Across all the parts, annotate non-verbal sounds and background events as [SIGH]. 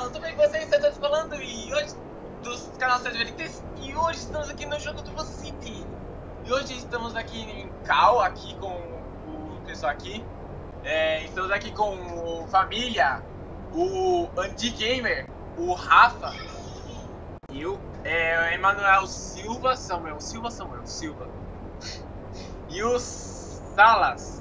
pessoal, tudo bem com vocês? Você tá falando e hoje dos canais Veritex e hoje estamos aqui no jogo do City. E hoje estamos aqui em Cal, aqui com o pessoal aqui. É, estamos aqui com o Família, o Andy Gamer, o Rafa e o é, Emanuel Silva, Samuel, Silva, Samuel, Silva. E o Salas.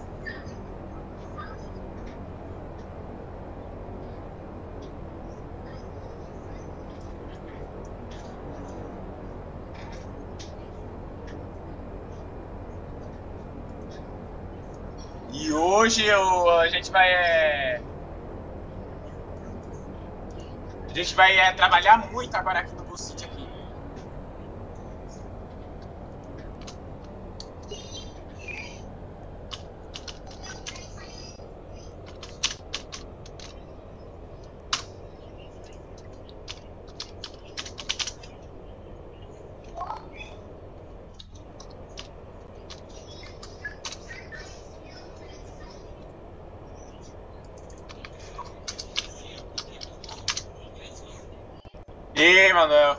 E hoje eu, a gente vai. É... A gente vai é, trabalhar muito agora aqui no Bull City aqui. E Manuel.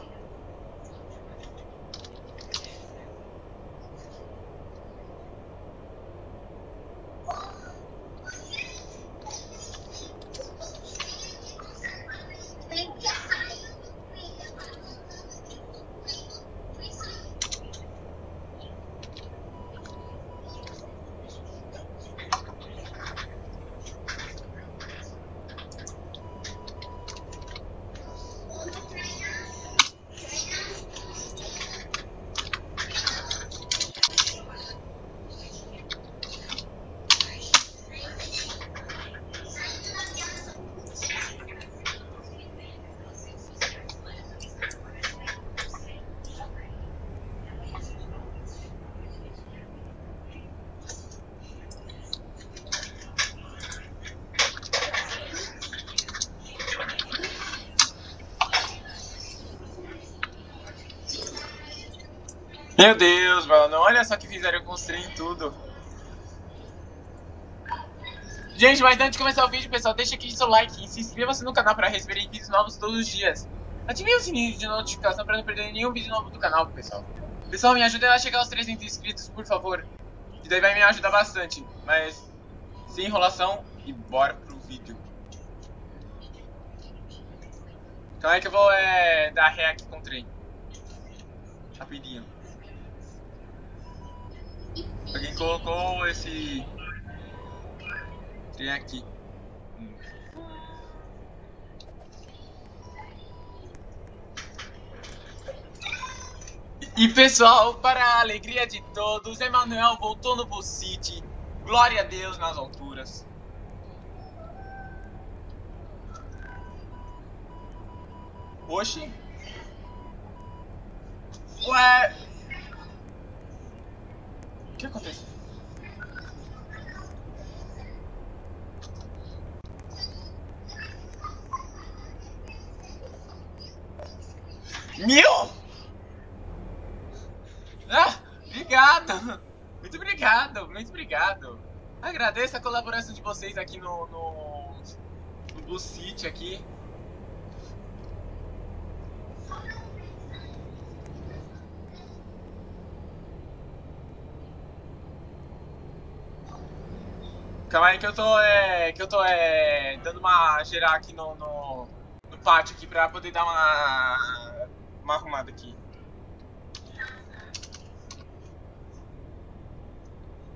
Meu Deus, mano. Olha só que fizeram com trem e tudo. Gente, mas antes de começar o vídeo, pessoal, deixa aqui seu like e se inscreva-se no canal para receber vídeos novos todos os dias. Ative o sininho de notificação para não perder nenhum vídeo novo do canal, pessoal. Pessoal, me ajuda a chegar aos 300 inscritos, por favor. Que daí vai me ajudar bastante. Mas, sem enrolação, e bora pro vídeo. Então é que eu vou é, dar ré aqui com o trem. Rapidinho. Alguém colocou esse trem aqui. E pessoal, para a alegria de todos, Emanuel voltou no Bull City. Glória a Deus nas alturas. Oxi. Ué. Que aconteceu? Mil? Ah, obrigado! Muito obrigado, muito obrigado. Agradeço a colaboração de vocês aqui no, no, no Blue City aqui. Calma aí que eu tô, é, que eu tô é, dando uma geral aqui no, no, no pátio aqui pra poder dar uma, uma arrumada aqui.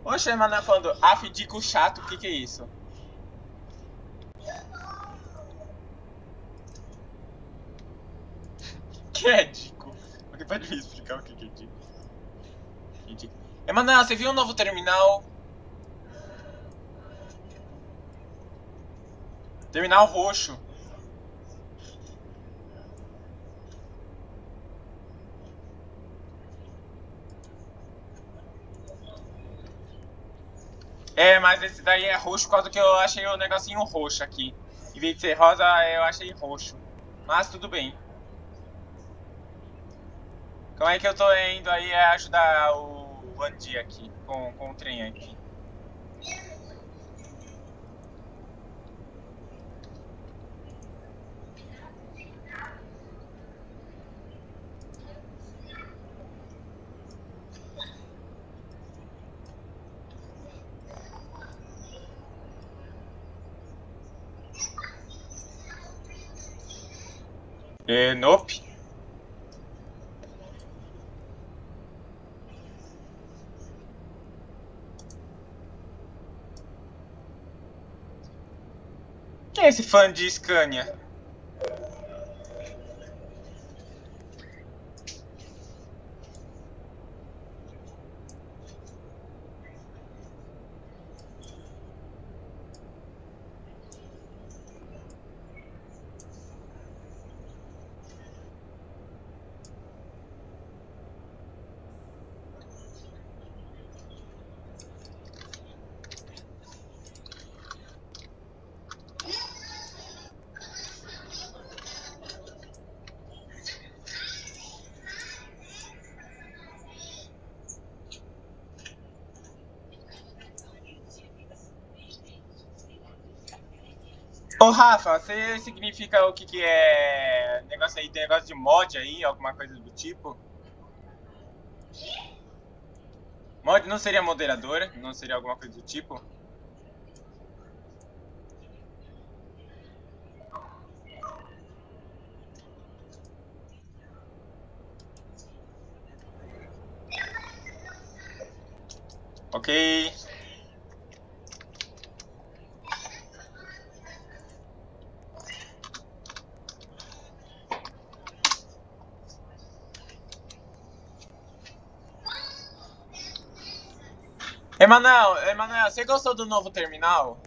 Oxe, mano, falando, af, dico chato, o que que é isso? [LAUGHS] que é dico? Alguém pode me explicar o que que é dico? É dico? Emanuel, você viu um novo terminal? Terminal roxo. É, mas esse daí é roxo por causa que eu achei o negocinho roxo aqui. Em vez de ser rosa, eu achei roxo. Mas tudo bem. Como é que eu tô indo aí é ajudar o Andy aqui, com, com o trem aqui. É, nope. Quem é esse fã de Scania? Ô Rafa, você significa o que, que é negócio aí, tem negócio de mod aí, alguma coisa do tipo? Mod não seria moderador? Não seria alguma coisa do tipo? Ok. Emanuel, Emanuel, você gostou do novo terminal?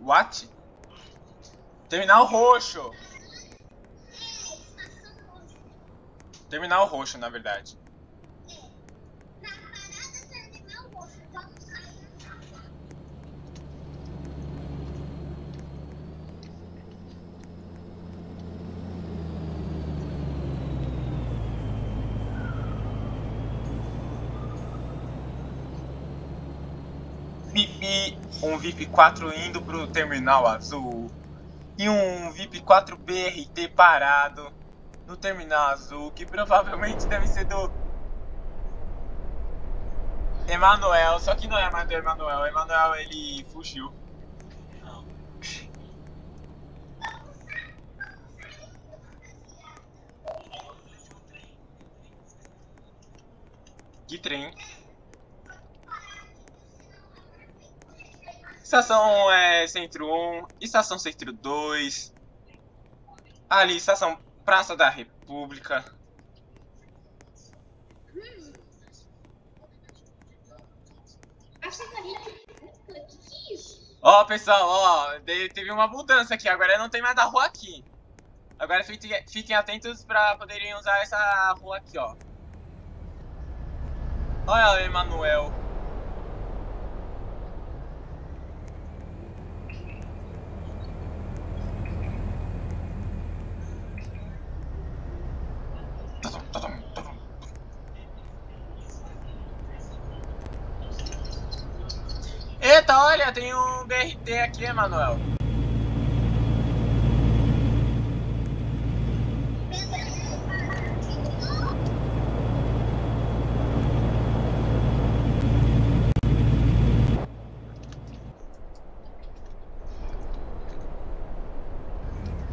What? Terminal roxo. Terminal roxo, na verdade. VIP, um VIP 4 indo pro terminal azul e um VIP 4 BRT parado no terminal azul, que provavelmente deve ser do Emanuel, só que não é mais do Emanuel, Emanuel ele fugiu. Que trem. Estação é, Centro 1, Estação Centro 2, ali, Estação Praça da República. Ó, pessoal, ó, teve uma mudança aqui, agora não tem mais a rua aqui. Agora fiquem, atentos para poderem usar essa rua aqui, ó. Olha o Emanuel. Eita, olha, tem BRT aqui, Emanuel.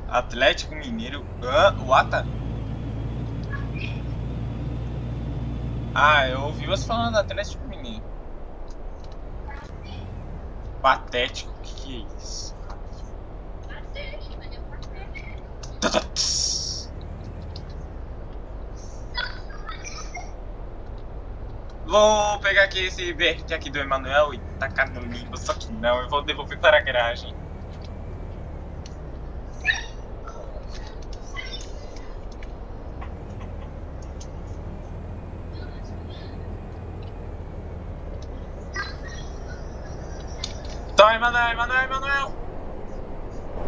Atlético Mineiro. Ah, Wata? Ah, eu ouvi você falando do Atlético Mineiro. Patético, o que? Vou pegar aqui esse BRT aqui do Emanuel e tacar no limbo, só que não, eu vou devolver para a garagem. Então, Emanuel, Emanuel, Emanuel!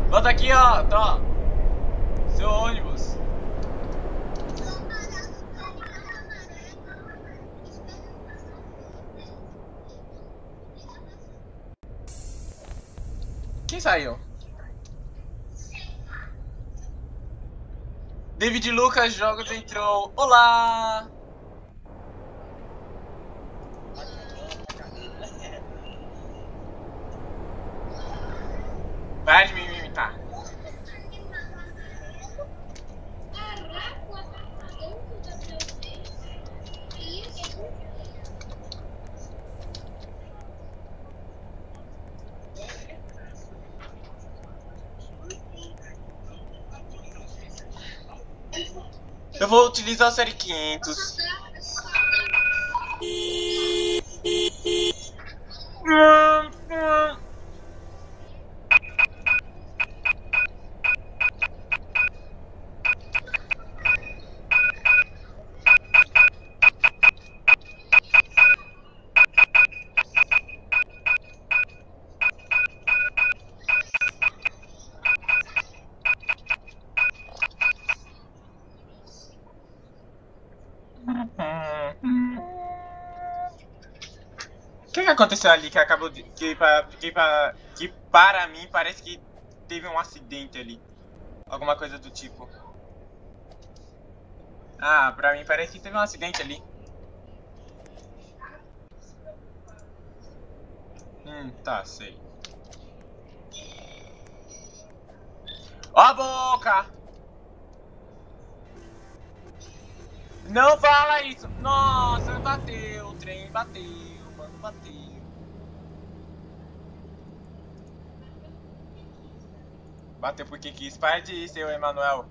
Volta aqui, ó, tá. Seu ônibus. Quem saiu? David Lucas Jogos entrou. Olá! Eu vou utilizar a série 500. Aconteceu ali que acabou de. Que, pra, que, que para mim parece que teve um acidente ali. Alguma coisa do tipo. Ah, pra mim parece que teve um acidente ali. Hum, tá, sei. Ó a boca! Não fala isso! Nossa, bateu, o trem bateu, mano, bateu. Bateu porque quis. Para de ser o Emanuel.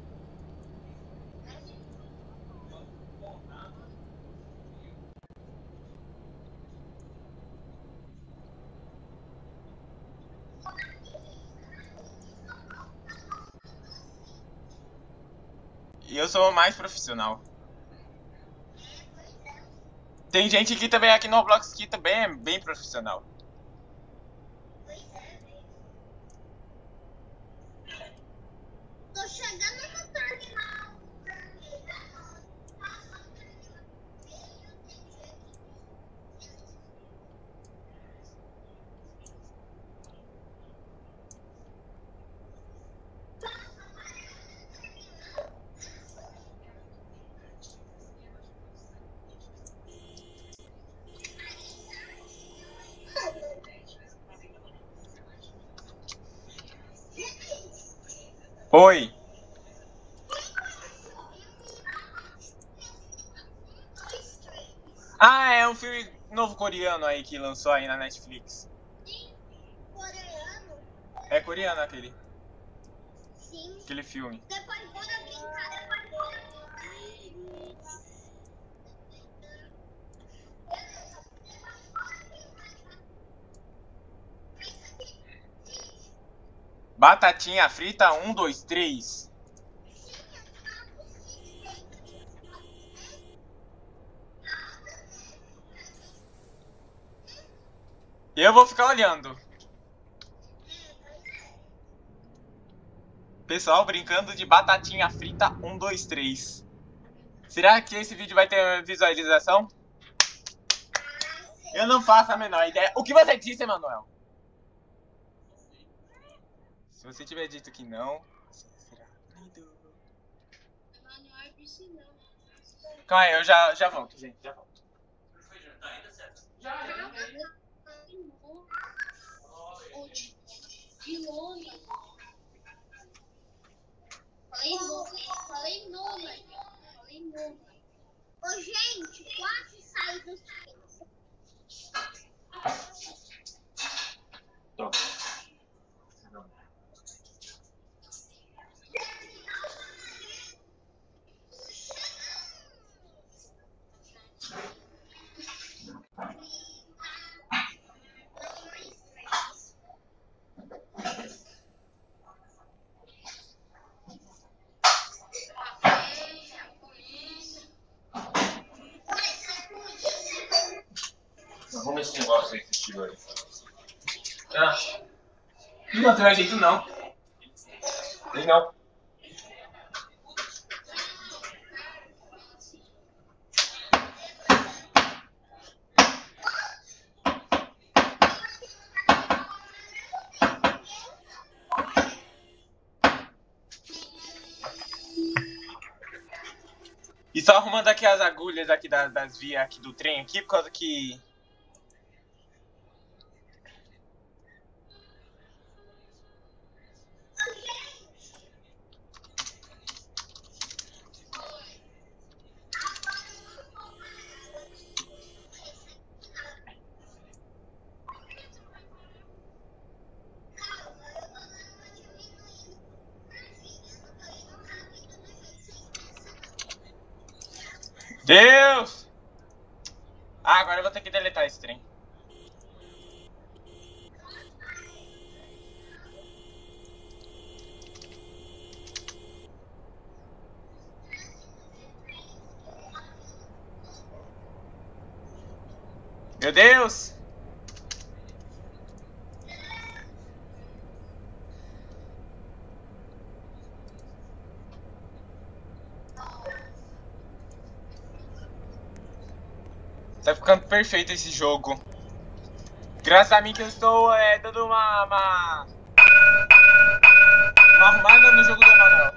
E eu sou mais profissional. Tem gente que também aqui no Roblox que também é bem profissional. Tô chegando no terminal. Oi. Ah, é um filme novo coreano aí que lançou aí na Netflix. Coreano? É coreano aquele, Sim. aquele filme. Depois bora brincar, depois bora. Batatinha frita, um, dois, três. Eu vou ficar olhando. Pessoal brincando de batatinha frita, um, dois, três. Será que esse vídeo vai ter visualização? Eu não faço a menor ideia. O que você disse, Emanuel? Se você tiver dito que não, você será. Calma aí, eu já, já volto, gente. Já volto. De longe. Falei nome. Falei nome. Falei nome. Ô, gente, quase saí do Tô. Arruma esse negócio aí que você tirou aí. Ah. Não mais jeito não. Não. E só arrumando aqui as agulhas aqui das, das vias aqui do trem aqui, por causa que Meu Deus! Tá ficando perfeito esse jogo. Graças a mim que eu estou é, dando uma, uma... Uma arrumada no jogo do Emanuel.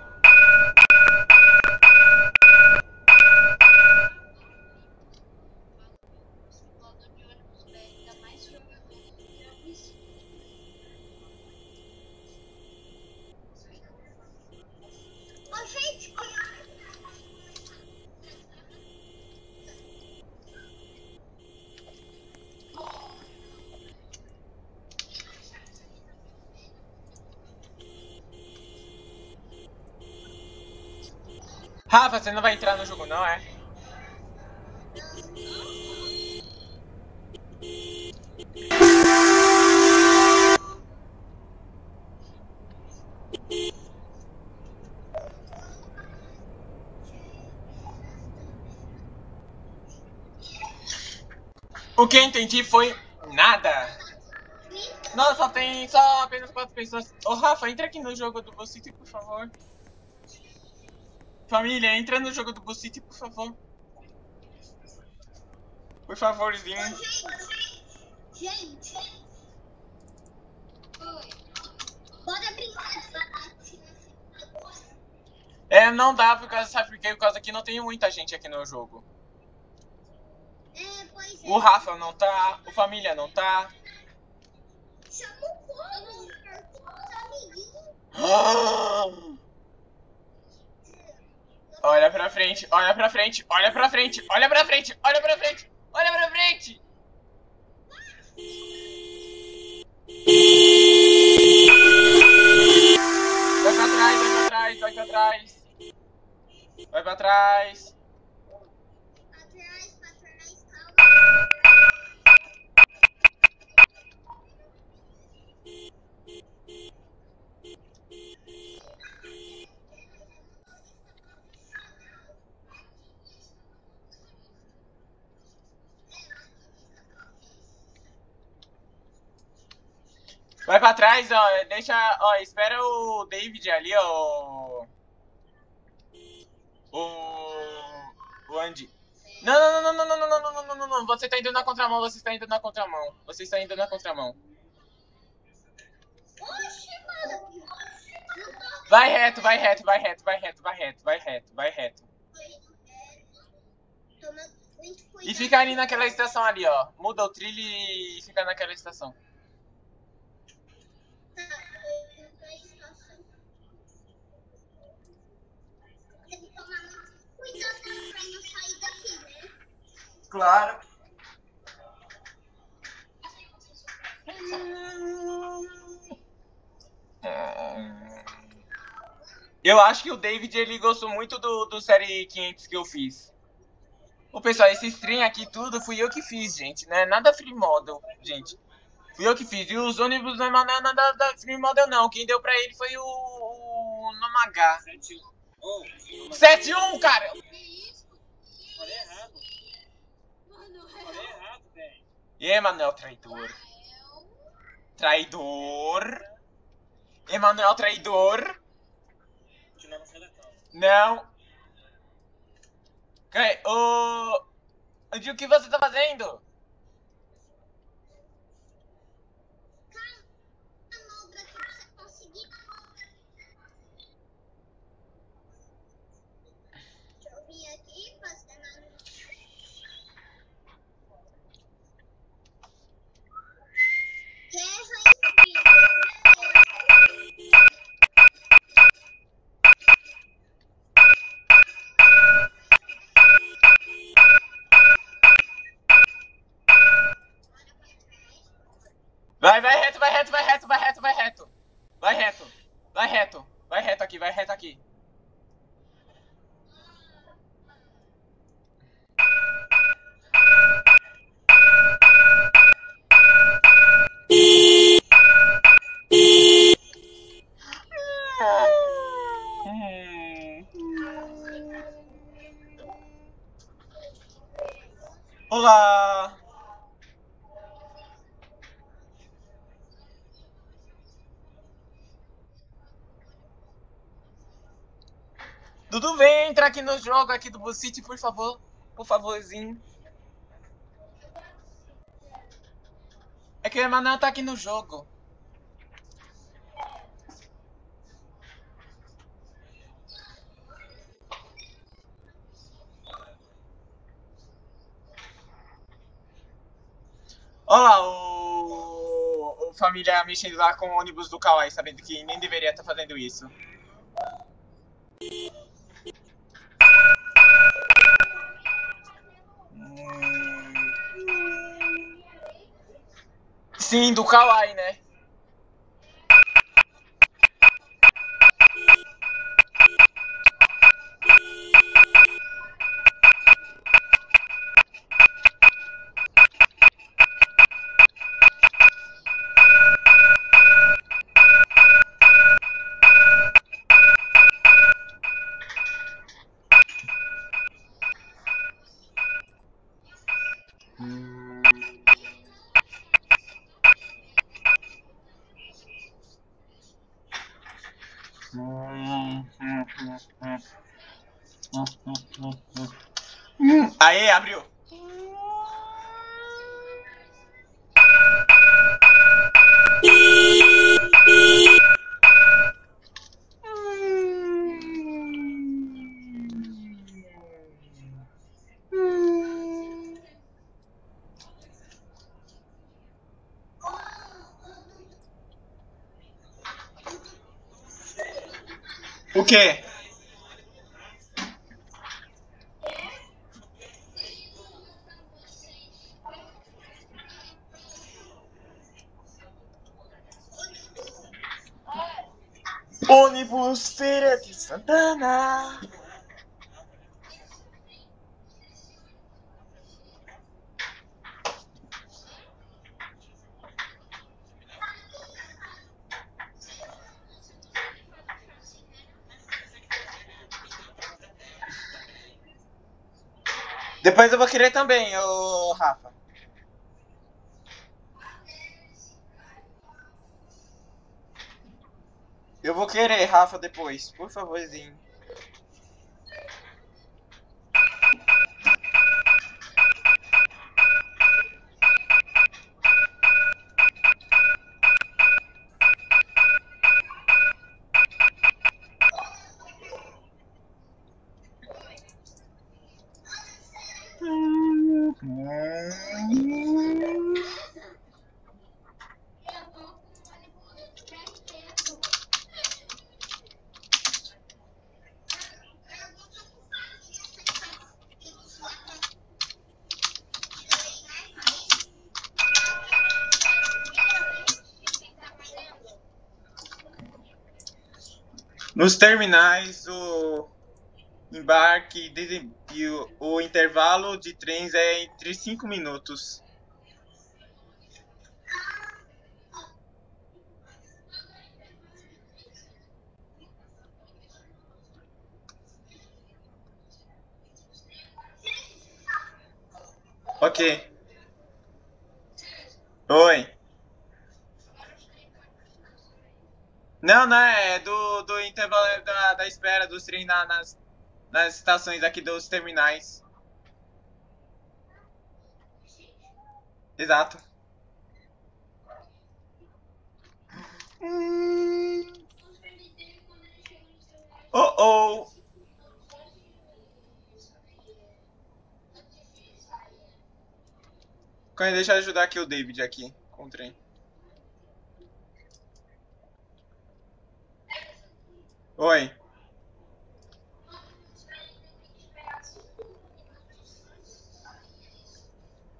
Você não vai entrar no jogo não, é? O que eu entendi foi nada. Não, só tem só apenas quatro pessoas. Ô Rafa, entra aqui no jogo do City, por favor. Família, entra no jogo do Bull City, por favor. Por favorzinho. Ô, gente, gente. Oi. Bora brincar de bate. É, não dá, por causa, sabe por quê? Por causa que não tem muita gente aqui no jogo. É, pois é. O Rafa não tá, o Família não tá. Chama o povo. Os amiguinhos. Olha pra frente, olha pra frente, olha pra frente, olha pra frente, olha pra frente, olha pra frente. Vai pra trás, vai pra trás, vai pra trás. Vai pra trás. Pra trás, pra trás, calma. Vai pra trás, ó. Deixa. Ó, espera o David ali, ó. O. O Andy. Não, não, não, não, não, não, não, não, não, não, não. Você tá indo na contramão, você está indo na contramão. Você está indo na contramão. Vai reto, vai reto, vai reto, vai reto, vai reto, vai reto, vai reto. E fica ali naquela estação ali, ó. Muda o trilho e fica naquela estação. Claro. Eu acho que o David ele gostou muito do, do série 500 que eu fiz. Ô pessoal, esse stream aqui tudo fui eu que fiz, gente. Não é nada free model, gente. Fui eu que fiz. E os ônibus não é nada da free model, não. Quem deu pra ele foi o. o Nomagá. 7-1, cara! Falei errado. Velho. Emanuel traidor. Traidor. Emanuel traidor. Não. Não. Andy, o que você tá fazendo? Vai, vai reto, vai reto, vai reto, vai reto, vai reto. Vai reto. Vai reto. Vai reto aqui, vai reto aqui. Aqui no jogo aqui do Bucity, por favor. Por favorzinho. É que o Emanuel tá aqui no jogo. Olha lá o, o família mexendo lá com o ônibus do Kawaii, sabendo que nem deveria estar fazendo isso. Sim, do Kawaii, né? Quê? Ônibus Feira de Santana. Depois eu vou querer também, ô Rafa. Eu vou querer, Rafa, depois, por favorzinho. Nos terminais, o embarque e o, o intervalo de trens é entre 5 minutos. Ok. Oi. Não, não, é do, do intervalo da, da espera dos trens na- nas, nas estações aqui dos terminais. Exato. Hum. Oh, oh. Deixa eu ajudar aqui o David aqui com o trem. Oi.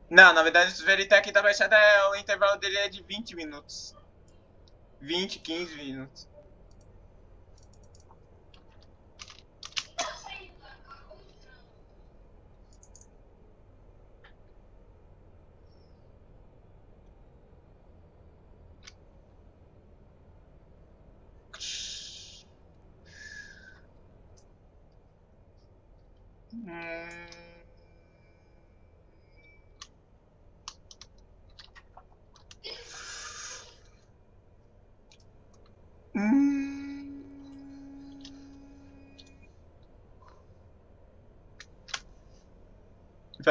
Não, na verdade o Veritec da Baixada é, o intervalo dele é de 20 minutos. 20, 15 minutos.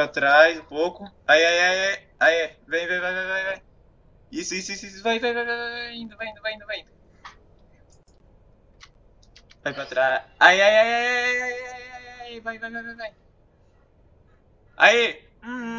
pra trás um pouco. Aí, aí, aí, aí, aí. Vem, vem, vai, vai, vai, vai. Isso, isso, isso, isso. Vai, vai, vai, vai, vai, indo, vai, indo, vai, indo, vai, indo. Vai pra trás. aí aí aí aí aí aí ai, ai, vai, vai, vai, vai, vai. Aí! Hum. hum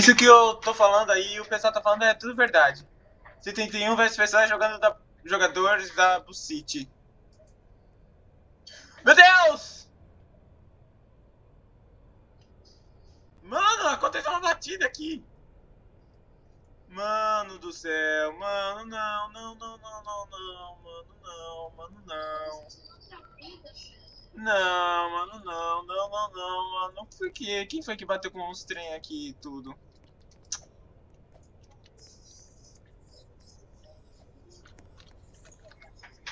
Isso que eu tô falando aí, o pessoal tá falando é tudo verdade. 71 versus pessoas jogando da, jogadores da City. Meu Deus! Mano, aconteceu uma batida aqui. Mano do céu, mano, não, não, não, não, não, não, mano, não, mano, não. Não, mano, não, não, não, não, mano. Não foi que, quem foi que bateu com uns trem aqui e tudo?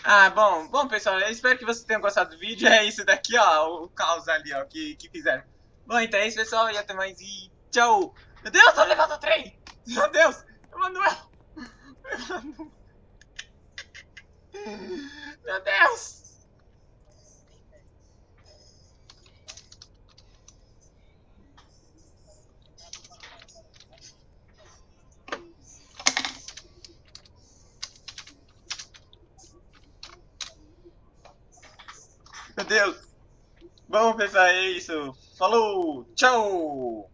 Ah, bom, bom pessoal, eu espero que vocês tenham gostado do vídeo. É isso daqui, ó, o caos ali, ó, que, que fizeram. Bom, então é isso, pessoal, e até mais e tchau. Meu Deus, tô levando o trem! Meu Deus, Emanuel! Emanuel. [LAUGHS] Meu Deus! Meu Deus! Pessoal, é isso. Falou! Tchau!